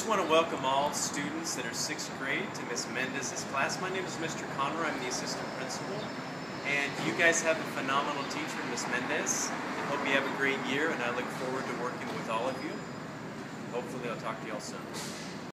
just want to welcome all students that are sixth grade to Miss Mendez's class. My name is Mr. Conner. I'm the assistant principal. And you guys have a phenomenal teacher, Miss Mendez. I hope you have a great year, and I look forward to working with all of you. Hopefully, I'll talk to you all soon.